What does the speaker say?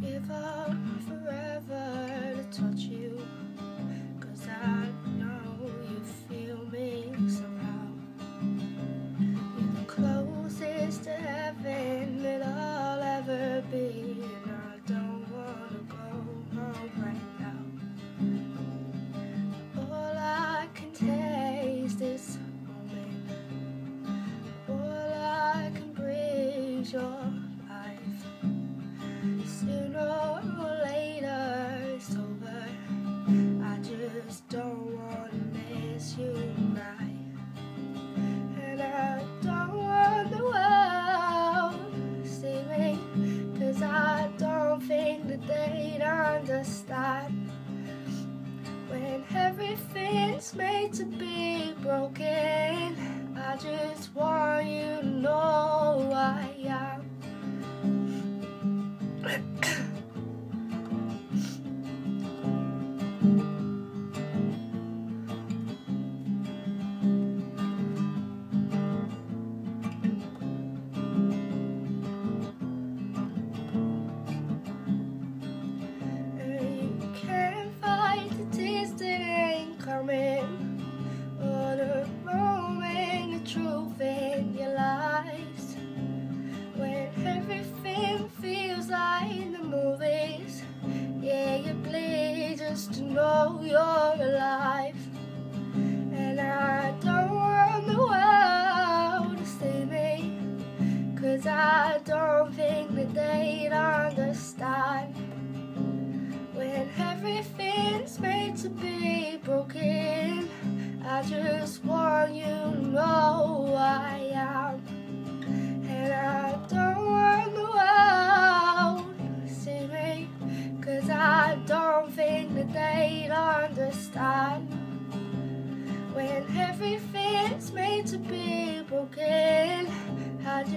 give up forever Sooner or later it's over. I just don't wanna miss you right. And I don't want the world to see me. Cause I don't think that they'd understand. When everything's made to be broken, I just want you to know know you're alive. And I don't want the world to see me. Cause I don't think that they'd understand. When everything's made to be broken, I just want you to know who they'd understand. When everything's made to be broken, I just